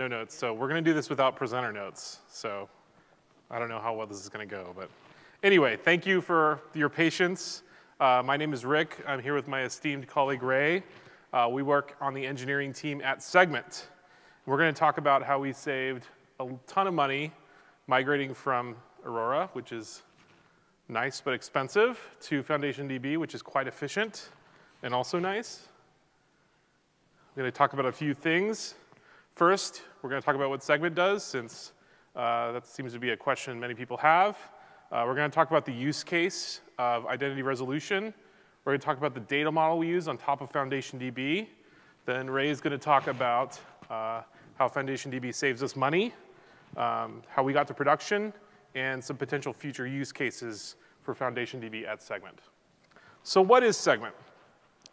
No notes. So we're going to do this without presenter notes. So I don't know how well this is going to go. But anyway, thank you for your patience. Uh, my name is Rick. I'm here with my esteemed colleague Ray. Uh, we work on the engineering team at Segment. We're going to talk about how we saved a ton of money migrating from Aurora, which is nice but expensive, to FoundationDB, which is quite efficient and also nice. I'm going to talk about a few things. First, we're going to talk about what Segment does, since uh, that seems to be a question many people have. Uh, we're going to talk about the use case of identity resolution. We're going to talk about the data model we use on top of FoundationDB. Then Ray is going to talk about uh, how FoundationDB saves us money, um, how we got to production, and some potential future use cases for FoundationDB at Segment. So what is Segment?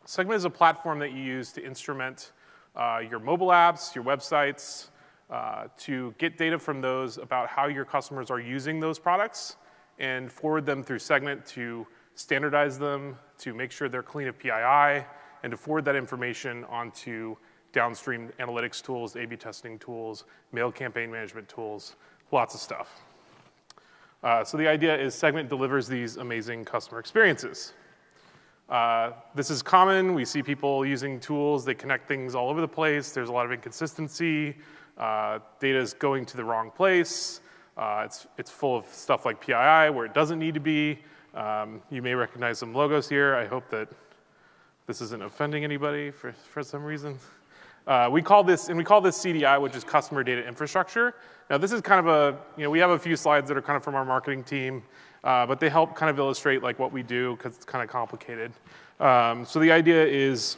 Segment is a platform that you use to instrument uh, your mobile apps, your websites, uh, to get data from those about how your customers are using those products and forward them through Segment to standardize them, to make sure they're clean of PII, and to forward that information onto downstream analytics tools, A-B testing tools, mail campaign management tools, lots of stuff. Uh, so the idea is Segment delivers these amazing customer experiences. Uh, this is common. We see people using tools. They connect things all over the place. There's a lot of inconsistency. Uh, data is going to the wrong place. Uh, it's, it's full of stuff like PII where it doesn't need to be. Um, you may recognize some logos here. I hope that this isn't offending anybody for, for some reason. Uh, we call this, and we call this CDI, which is Customer Data Infrastructure. Now this is kind of a, you know, we have a few slides that are kind of from our marketing team. Uh, but they help kind of illustrate like what we do because it's kind of complicated. Um, so the idea is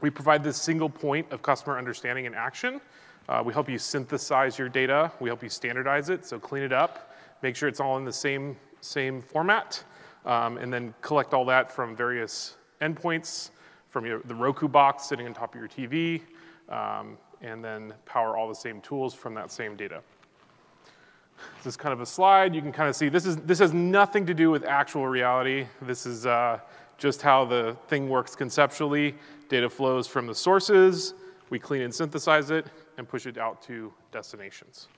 we provide this single point of customer understanding and action. Uh, we help you synthesize your data. We help you standardize it, so clean it up, make sure it's all in the same, same format, um, and then collect all that from various endpoints, from your, the Roku box sitting on top of your TV, um, and then power all the same tools from that same data. This is kind of a slide. You can kind of see this, is, this has nothing to do with actual reality. This is uh, just how the thing works conceptually. Data flows from the sources. We clean and synthesize it and push it out to destinations.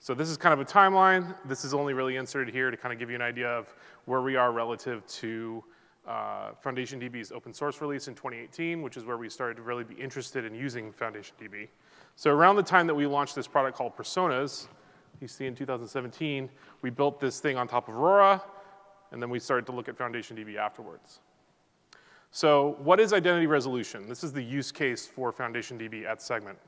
So this is kind of a timeline. This is only really inserted here to kind of give you an idea of where we are relative to uh, FoundationDB's open source release in 2018, which is where we started to really be interested in using FoundationDB. So around the time that we launched this product called Personas, you see in 2017, we built this thing on top of Aurora, and then we started to look at FoundationDB afterwards. So what is identity resolution? This is the use case for FoundationDB at Segment.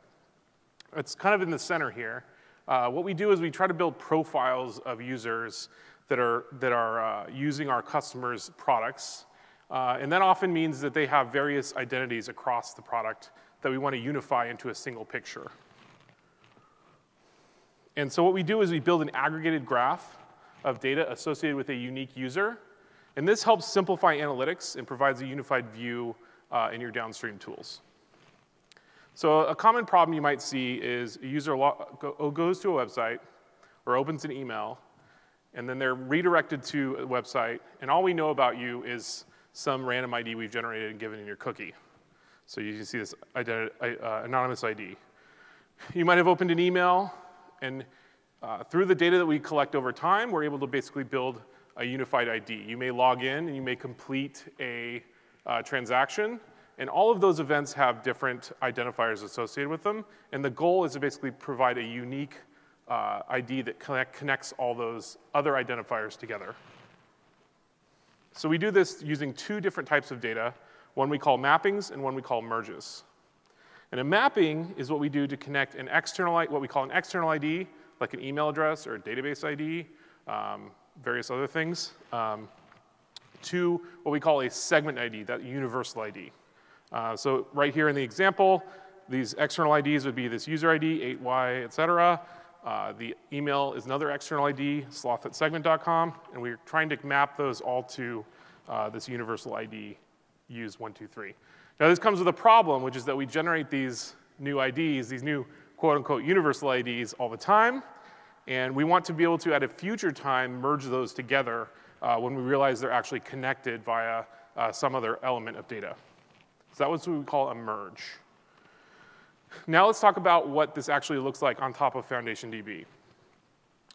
It's kind of in the center here. Uh, what we do is we try to build profiles of users that are, that are uh, using our customers' products. Uh, and that often means that they have various identities across the product that we want to unify into a single picture. And so what we do is we build an aggregated graph of data associated with a unique user. And this helps simplify analytics and provides a unified view uh, in your downstream tools. So a common problem you might see is a user go goes to a website or opens an email, and then they're redirected to a website, and all we know about you is some random ID we've generated and given in your cookie. So you can see this uh, anonymous ID. You might have opened an email, and uh, through the data that we collect over time, we're able to basically build a unified ID. You may log in and you may complete a uh, transaction, and all of those events have different identifiers associated with them. And the goal is to basically provide a unique uh, ID that connect, connects all those other identifiers together. So we do this using two different types of data, one we call mappings and one we call merges. And a mapping is what we do to connect an external, what we call an external ID, like an email address or a database ID, um, various other things, um, to what we call a segment ID, that universal ID. Uh, so right here in the example, these external IDs would be this user ID, 8Y, et cetera. Uh, the email is another external ID, sloth at segment.com, and we're trying to map those all to uh, this universal ID, use123. Now this comes with a problem, which is that we generate these new IDs, these new quote unquote universal IDs all the time, and we want to be able to at a future time merge those together uh, when we realize they're actually connected via uh, some other element of data. So that was what we call a merge. Now let's talk about what this actually looks like on top of Foundation DB.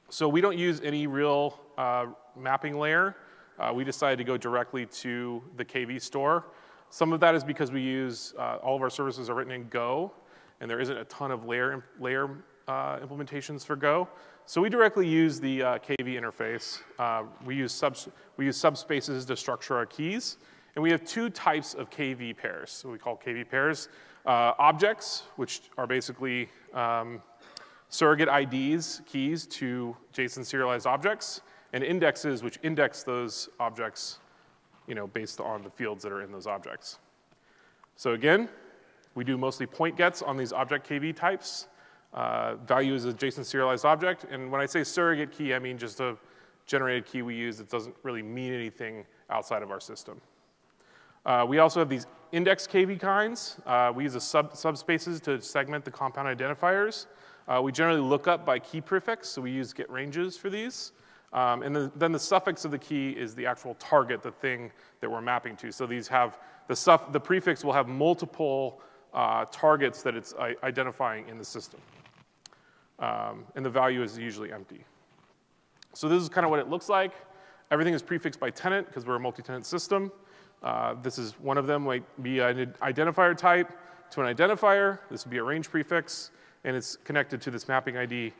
So we don't use any real uh, mapping layer. Uh, we decided to go directly to the KV store. Some of that is because we use, uh, all of our services are written in Go, and there isn't a ton of layer, layer uh, implementations for Go. So we directly use the uh, KV interface. Uh, we, use subs we use subspaces to structure our keys. And we have two types of KV pairs, so we call KV pairs. Uh, objects, which are basically um, surrogate IDs, keys to JSON serialized objects, and indexes, which index those objects you know, based on the fields that are in those objects. So again, we do mostly point gets on these object KV types. Uh, value is a JSON serialized object, and when I say surrogate key, I mean just a generated key we use that doesn't really mean anything outside of our system. Uh, we also have these index KV kinds. Uh, we use the sub subspaces to segment the compound identifiers. Uh, we generally look up by key prefix, so we use get ranges for these. Um, and the, then the suffix of the key is the actual target, the thing that we're mapping to. So these have, the, suff, the prefix will have multiple uh, targets that it's identifying in the system. Um, and the value is usually empty. So this is kind of what it looks like. Everything is prefixed by tenant because we're a multi-tenant system. Uh, this is one of them, might be an identifier type to an identifier. This would be a range prefix, and it's connected to this mapping ID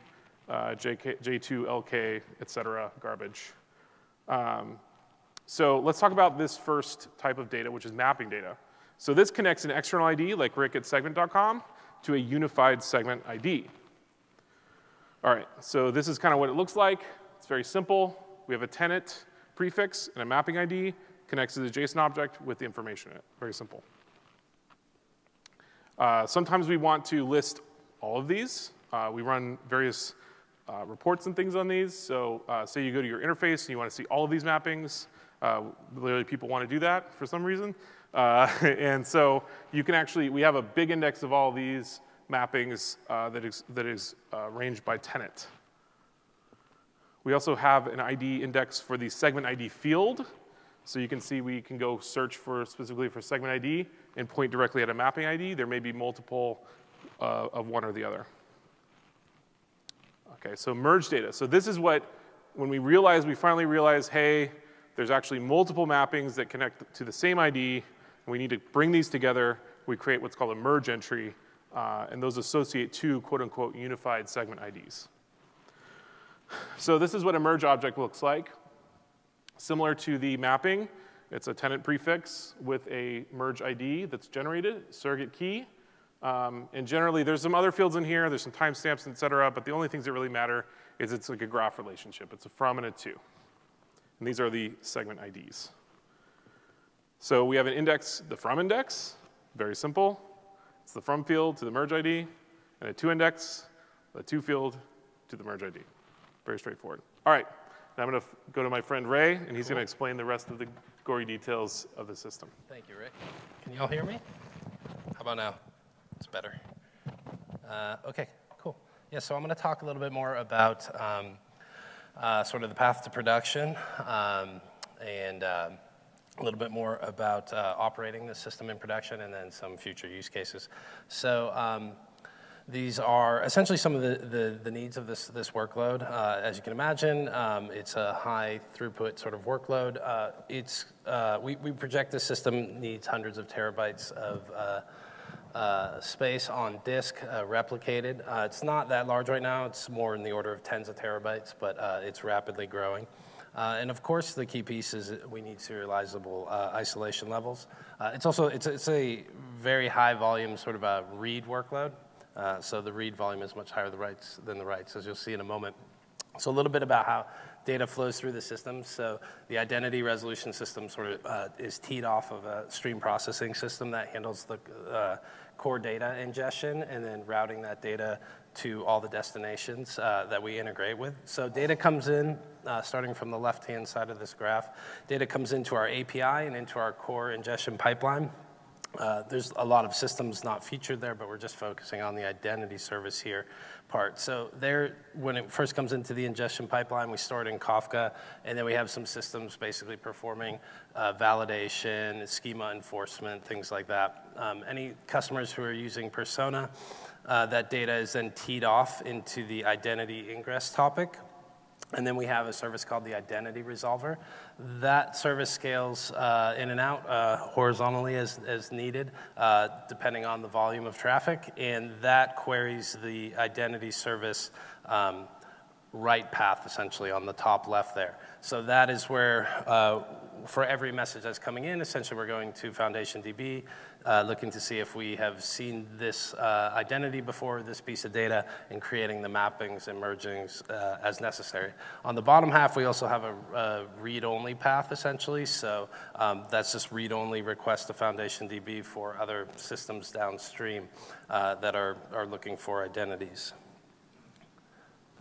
uh, JK, J2, LK, et cetera, garbage. Um, so let's talk about this first type of data, which is mapping data. So this connects an external ID, like Rick at segment.com, to a unified segment ID. All right, so this is kind of what it looks like. It's very simple. We have a tenant prefix and a mapping ID connects to the JSON object with the information in it. Very simple. Uh, sometimes we want to list all of these. Uh, we run various uh, reports and things on these. So uh, say you go to your interface and you want to see all of these mappings. Uh, literally, people want to do that for some reason. Uh, and so you can actually, we have a big index of all these mappings uh, that is, that is uh, ranged by tenant. We also have an ID index for the segment ID field. So you can see we can go search for specifically for segment ID and point directly at a mapping ID. There may be multiple of one or the other. Okay, so merge data. So this is what, when we realize, we finally realize, hey, there's actually multiple mappings that connect to the same ID, and we need to bring these together. We create what's called a merge entry, uh, and those associate two quote unquote unified segment IDs. So this is what a merge object looks like. Similar to the mapping, it's a tenant prefix with a merge ID that's generated, surrogate key. Um, and generally, there's some other fields in here, there's some timestamps, et cetera, but the only things that really matter is it's like a graph relationship. It's a from and a to. And these are the segment IDs. So we have an index, the from index, very simple. It's the from field to the merge ID, and a to index, the to field to the merge ID. Very straightforward. All right, now I'm gonna go to my friend Ray, and he's cool. gonna explain the rest of the gory details of the system. Thank you, Rick. Can you all hear me? How about now? It's better. Uh, okay, cool. Yeah, so I'm going to talk a little bit more about um, uh, sort of the path to production um, and um, a little bit more about uh, operating the system in production and then some future use cases. So um, these are essentially some of the, the, the, needs of this, this workload. Uh, as you can imagine, um, it's a high throughput sort of workload. Uh, it's, uh, we, we project the system needs hundreds of terabytes of uh, space on disk uh, replicated. Uh, it's not that large right now. It's more in the order of tens of terabytes, but uh, it's rapidly growing. And of course, the key piece is we need serializable isolation levels. it's also it's, it's a very high volume sort of a read workload. so the read volume is much higher the writes than the writes, as you'll see in a moment. So a little bit about how data flows through the system. So the identity resolution system sort of uh, is teed off of a stream processing system that handles the uh, core data ingestion and then routing that data to all the destinations uh, that we integrate with. So data comes in, uh, starting from the left-hand side of this graph, data comes into our API and into our core ingestion pipeline. Uh, there's a lot of systems not featured there, but we're just focusing on the identity service here part. So there, when it first comes into the ingestion pipeline, we store it in Kafka, and then we have some systems basically performing uh, validation, schema enforcement, things like that. Um, any customers who are using Persona Uh, that data is then teed off into the identity ingress topic. And then we have a service called the Identity Resolver. That service scales uh, in and out uh, horizontally as, as needed, uh, depending on the volume of traffic. And that queries the identity service um, right path, essentially, on the top left there. So that is where, uh, for every message that's coming in, essentially we're going to Foundation DB, uh, looking to see if we have seen this uh, identity before, this piece of data, and creating the mappings and mergings uh, as necessary. On the bottom half, we also have a, a read-only path, essentially. So um, that's just read-only request to Foundation DB for other systems downstream uh, that are, are looking for identities.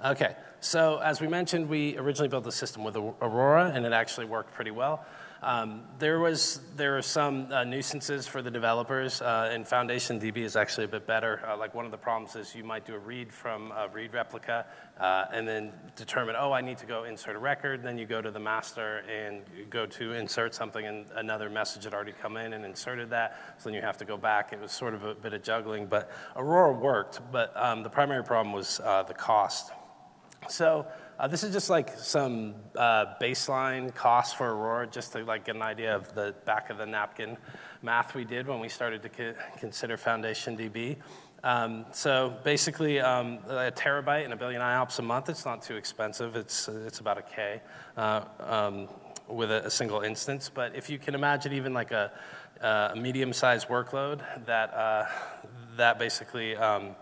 Okay, so as we mentioned, we originally built the system with Aurora, and it actually worked pretty well. Um, there was there are some uh, nuisances for the developers, uh, and Foundation DB is actually a bit better. Uh, like one of the problems is you might do a read from a read replica, uh, and then determine, oh, I need to go insert a record. Then you go to the master and go to insert something, and another message had already come in and inserted that. So then you have to go back. It was sort of a bit of juggling, but Aurora worked. But um, the primary problem was uh, the cost. So uh, this is just like some uh, baseline costs for Aurora, just to like get an idea of the back of the napkin math we did when we started to co consider Foundation DB. Um, so basically, um, a terabyte and a billion IOPS a month, it's not too expensive. It's, it's about a K uh, um, with a, a, single instance. But if you can imagine even like a, a medium-sized workload that, uh, that basically um,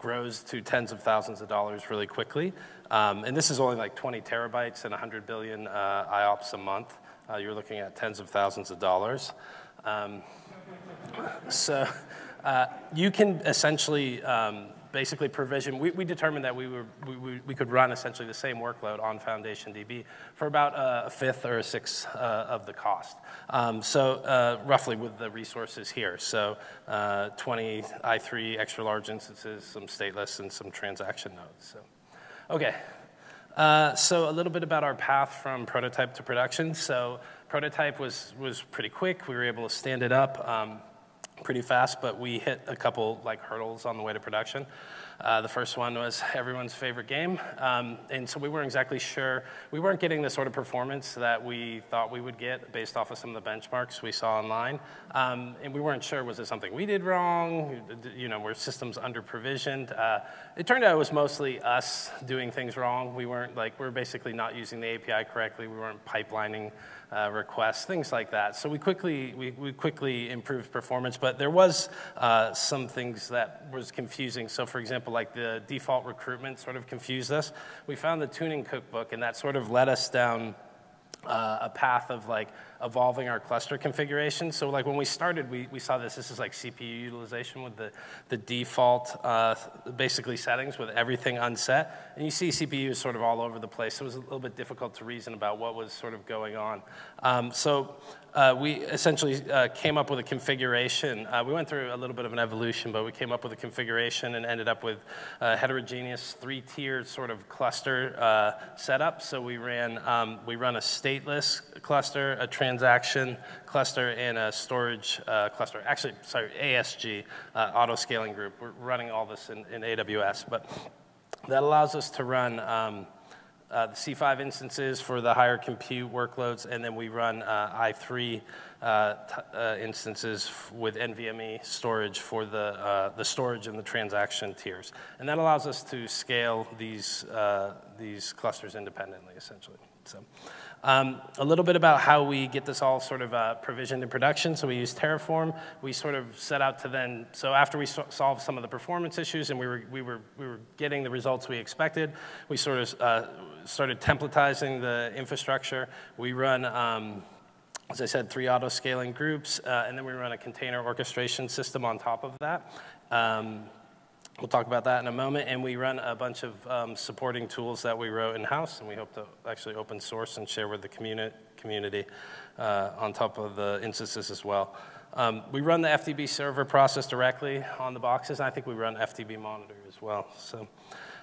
grows to tens of thousands of dollars really quickly, um, and this is only like 20 terabytes and 100 billion uh, IOPS a month. Uh, you're looking at tens of thousands of dollars. Um, so uh, you can essentially um, basically provision, we, we, determined that we, were, we, we, could run essentially the same workload on Foundation DB for about a fifth or a sixth uh, of the cost. Um, so uh, roughly with the resources here. So uh, 20 i3 extra large instances, some stateless, and some transaction nodes. So. Okay. Uh, so a little bit about our path from prototype to production. So prototype was, was pretty quick. We were able to stand it up um, pretty fast, but we hit a couple like hurdles on the way to production. Uh, the first one was everyone's favorite game. Um, and so we weren't exactly sure. We weren't getting the sort of performance that we thought we would get based off of some of the benchmarks we saw online. Um, and we weren't sure, was it something we did wrong? You know, were systems under provisioned? Uh, it turned out it was mostly us doing things wrong. We weren't like, we we're basically not using the API correctly. We weren't pipelining uh, requests, things like that. So we quickly, we, we quickly improved performance, but there was uh, some things that was confusing. So for example, like the default recruitment sort of confused us. We found the tuning cookbook and that sort of led us down uh, a path of like evolving our cluster configuration. So like when we started, we, we saw this, this is like CPU utilization with the, the default uh, basically settings with everything unset. And you see CPU is sort of all over the place. So it was a little bit difficult to reason about what was sort of going on. Um, so uh, we essentially uh, came up with a configuration. Uh, we went through a little bit of an evolution, but we came up with a configuration and ended up with a heterogeneous three-tiered sort of cluster uh, setup. So we ran, um, we run a stateless cluster, a transaction cluster, and a storage uh, cluster. Actually, sorry, ASG, uh, auto scaling group. We're running all this in, in, AWS, but that allows us to run um, uh, the C5 instances for the higher compute workloads, and then we run uh, i3 uh, uh instances with NVMe storage for the, the storage and the transaction tiers. And that allows us to scale these, these clusters independently, essentially. So. Um, a little bit about how we get this all sort of uh, provisioned in production. So we use Terraform. We sort of set out to then, so after we so solved some of the performance issues and we were, we, were, we were getting the results we expected, we sort of uh, started templatizing the infrastructure. We run, um, as I said, three auto scaling groups, uh, and then we run a container orchestration system on top of that. Um, We'll talk about that in a moment. And we run a bunch of um, supporting tools that we wrote in-house, and we hope to actually open source and share with the communi community uh, on top of the instances as well. Um, we run the FDB server process directly on the boxes, and I think we run FDB monitor as well. So,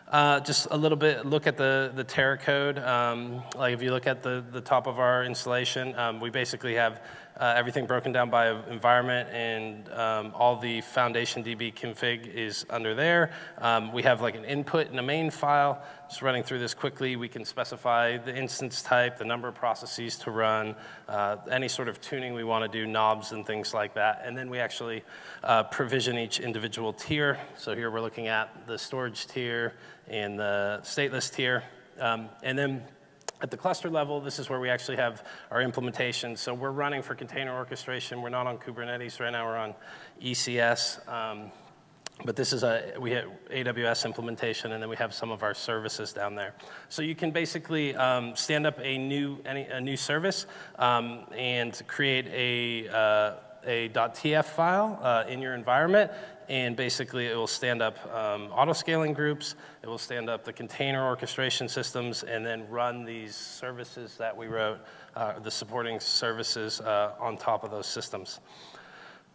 Uh, just a little bit look at the, the Terra code. Um, like if you look at the, the top of our installation, um, we basically have uh, everything broken down by environment and um, all the foundation DB config is under there. Um, we have like an input and a main file. Just running through this quickly, we can specify the instance type, the number of processes to run, uh, any sort of tuning we want to do, knobs and things like that. And then we actually uh, provision each individual tier. So here we're looking at the storage tier and the stateless tier. Um, and then at the cluster level, this is where we actually have our implementation. So we're running for container orchestration. We're not on Kubernetes right now. We're on ECS. Um, but this is a we have AWS implementation, and then we have some of our services down there. So you can basically um, stand up a new any, a new service um, and create a uh, a .tf file uh, in your environment, and basically it will stand up um, auto-scaling groups, it will stand up the container orchestration systems, and then run these services that we wrote, uh, the supporting services uh, on top of those systems.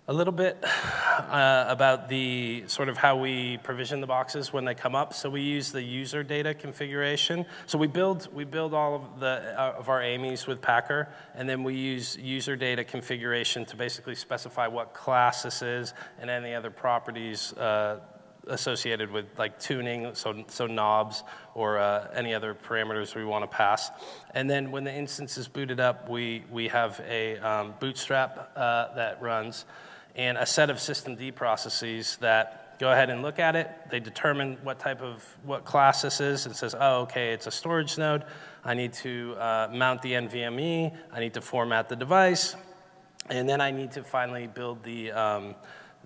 A little bit uh, about the sort of how we provision the boxes when they come up. So we use the user data configuration. So we build we build all of the uh, of our AMIs with Packer, and then we use user data configuration to basically specify what class this is and any other properties uh, associated with like tuning, so, so knobs or uh, any other parameters we want to pass. And then when the instance is booted up, we, we have a um, bootstrap uh, that runs and a set of systemd processes that go ahead and look at it. They determine what type of, what class this is and says, oh, okay, it's a storage node. I need to uh, mount the NVMe. I need to format the device. And then I need to finally build the, um,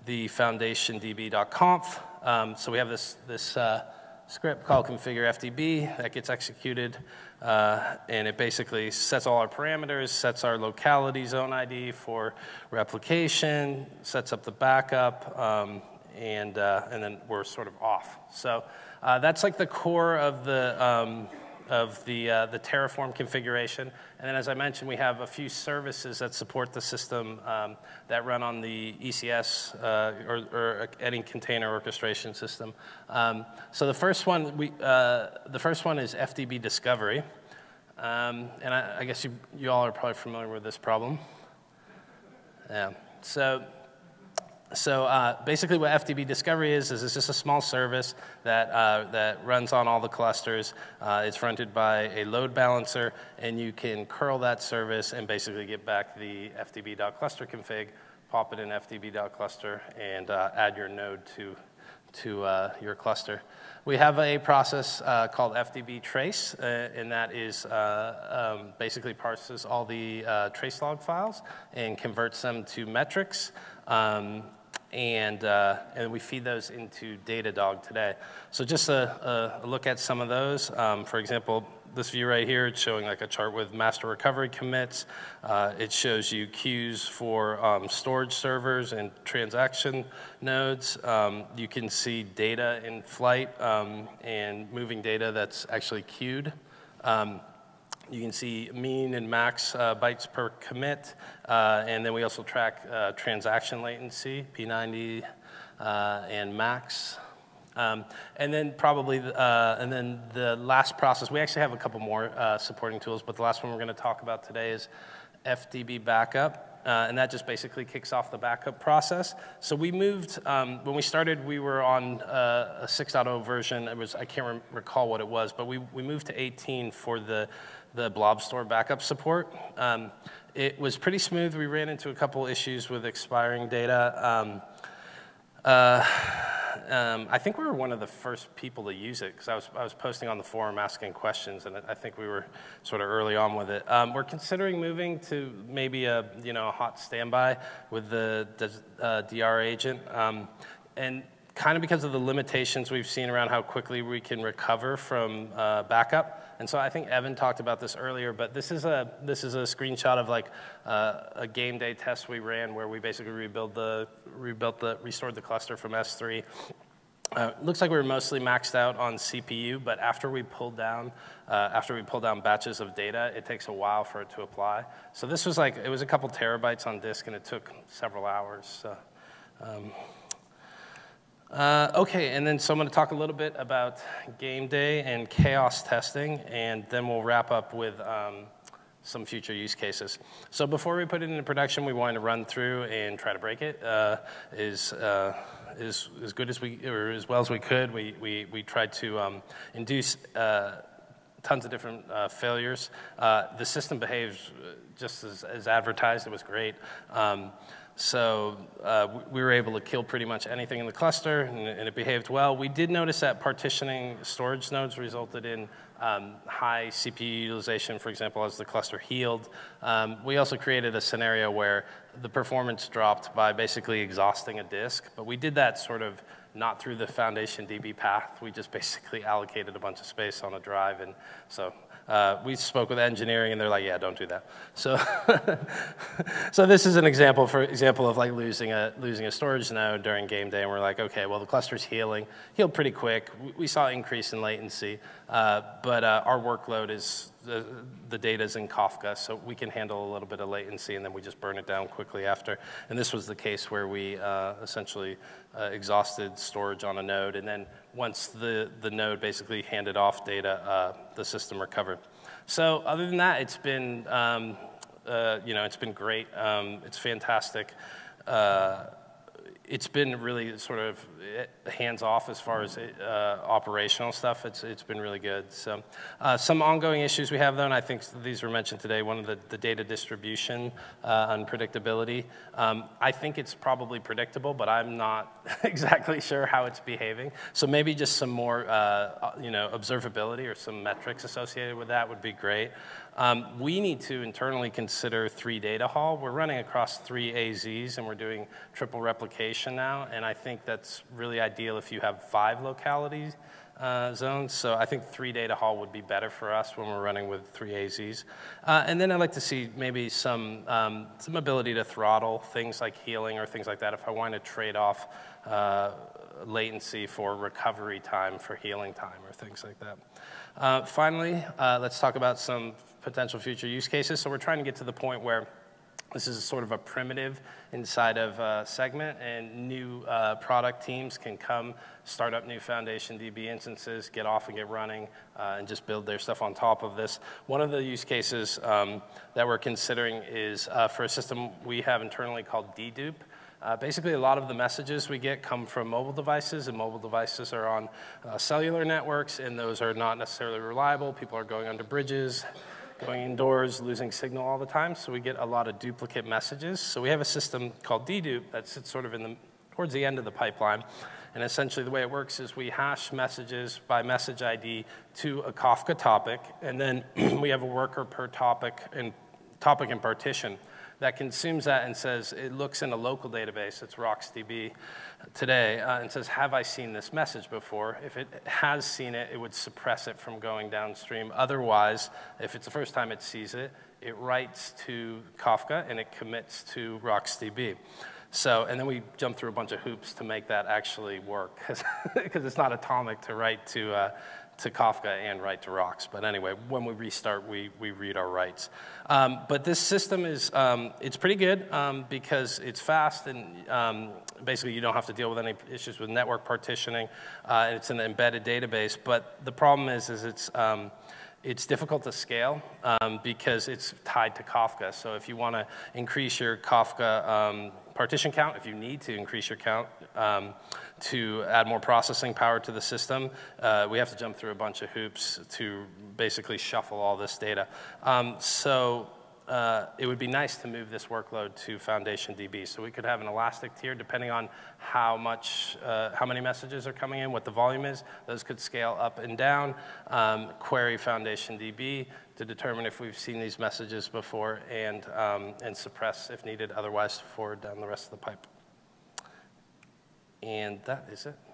the foundation db.conf. Um, so we have this, this uh, script called configure FDB that gets executed. Uh, and it basically sets all our parameters, sets our locality zone ID for replication, sets up the backup, um, and, uh, and then we're sort of off. So uh, that's like the core of the, um, of the, uh, the Terraform configuration. And then as I mentioned, we have a few services that support the system um, that run on the ECS uh, or, or, any container orchestration system. Um, so the first one, we, uh, the first one is FDB Discovery. Um, and I, I guess you, you all are probably familiar with this problem. Yeah. So so uh, basically what FDB Discovery is, is it's just a small service that, uh, that runs on all the clusters. Uh, it's fronted by a load balancer, and you can curl that service and basically get back the fdb.cluster config, pop it in fdb.cluster, and uh, add your node to, to uh, your cluster. We have a process uh, called FDB trace, and that is um, basically parses all the trace log files and converts them to metrics. Um, and, uh, and we feed those into Datadog today. So just a, a look at some of those. Um, for example, this view right here, it's showing like a chart with master recovery commits. Uh, it shows you queues for um, storage servers and transaction nodes. Um, you can see data in flight um, and moving data that's actually queued. You can see mean and max uh, bytes per commit, uh, and then we also track uh, transaction latency, P90 uh, and max. Um, and then probably, uh, and then the last process, we actually have a couple more uh, supporting tools, but the last one we're going to talk about today is FDB backup. And that just basically kicks off the backup process. So we moved, um, when we started, we were on a 6.0 version. It was, I can't re recall what it was, but we, we moved to 18 for the the blob store backup support. Um, it was pretty smooth. We ran into a couple issues with expiring data. Um, uh, um, I think we were one of the first people to use it because I was, I was posting on the forum asking questions, and I think we were sort of early on with it. Um, we're considering moving to maybe a you know a hot standby with the, uh, DR agent, um, and kind of because of the limitations we've seen around how quickly we can recover from uh, backup. And so I think Evan talked about this earlier, but this is a this is a screenshot of like uh, a game day test we ran where we basically rebuilt the rebuilt the restored the cluster from S3. Uh, looks like we were mostly maxed out on CPU, but after we pulled down uh, after we pull down batches of data, it takes a while for it to apply. So this was like it was a couple terabytes on disk, and it took several hours. So, um, Uh, okay, and then so I'm going to talk a little bit about game day and chaos testing, and then we'll wrap up with um, some future use cases. So before we put it into production, we wanted to run through and try to break it uh, as, uh, as, as good as we, or as well as we could. We, we, we tried to um, induce uh, tons of different uh, failures. Uh, the system behaves just as, as, advertised. It was great. Um, so uh, we were able to kill pretty much anything in the cluster, and, and, it behaved well. We did notice that partitioning storage nodes resulted in um, high CPU utilization, for example, as the cluster healed. Um, we also created a scenario where the performance dropped by basically exhausting a disk, but we did that sort of not through the Foundation DB path. We just basically allocated a bunch of space on a drive, and so uh, we spoke with engineering, and they're like, "Yeah, don't do that." So, so this is an example, for example, of like losing a losing a storage node during game day, and we're like, "Okay, well, the cluster's healing, healed pretty quick. We, saw increase in latency, uh, but uh, our workload is the, data is in Kafka, so we can handle a little bit of latency, and then we just burn it down quickly after. And this was the case where we uh, essentially uh, exhausted storage on a node, and then once the, the node basically handed off data, uh, the system recovered. So other than that, it's been, um, uh, you know, it's been great. Um, it's fantastic. Uh, it's been really sort of eh, hands off as far as uh, operational stuff. It's, it's been really good. So, uh, some ongoing issues we have though, and I think these were mentioned today. One of the, the data distribution uh, unpredictability. Um, I think it's probably predictable, but I'm not exactly sure how it's behaving. So maybe just some more, uh, you know, observability or some metrics associated with that would be great. Um, we need to internally consider three data hall. We're running across three AZs and we're doing triple replication now, and I think that's really ideal if you have five locality uh, zones. So I think three data hall would be better for us when we're running with three AZs. Uh, and then I'd like to see maybe some, um, some ability to throttle things like healing or things like that if I want to trade off uh, latency for recovery time for healing time or things like that. Uh, finally, uh, let's talk about some potential future use cases. So we're trying to get to the point where this is sort of a primitive inside of a segment, and new uh, product teams can come, start up new Foundation DB instances, get off and get running, uh, and just build their stuff on top of this. One of the use cases um, that we're considering is uh, for a system we have internally called dedupe. Uh, basically, a lot of the messages we get come from mobile devices, and mobile devices are on uh, cellular networks, and those are not necessarily reliable. People are going under bridges, going indoors, losing signal all the time, so we get a lot of duplicate messages. So we have a system called dedupe that sits sort of in the, towards the end of the pipeline. And essentially the way it works is we hash messages by message ID to a Kafka topic, and then we have a worker per topic and topic and partition that consumes that and says, it looks in a local database, it's RocksDB today, uh, and says, have I seen this message before? If it has seen it, it would suppress it from going downstream. Otherwise, if it's the first time it sees it, it writes to Kafka and it commits to RocksDB. So, and then we jump through a bunch of hoops to make that actually work, because it's not atomic to write to, uh, to Kafka and write to rocks. But anyway, when we restart, we, we read our writes. Um, but this system is, um, it's pretty good um, because it's fast and um, basically you don't have to deal with any issues with network partitioning. Uh, it's an embedded database, but the problem is, is it's, um, it's difficult to scale um, because it's tied to Kafka. So if you want to increase your Kafka partition count if you need to increase your count um, to add more processing power to the system. Uh, we have to jump through a bunch of hoops to basically shuffle all this data. Um, so uh, it would be nice to move this workload to Foundation DB. So we could have an elastic tier depending on how much, uh, how many messages are coming in, what the volume is. Those could scale up and down. Um, query Foundation DB to determine if we've seen these messages before and, um, and suppress if needed, otherwise forward down the rest of the pipe. And that is it.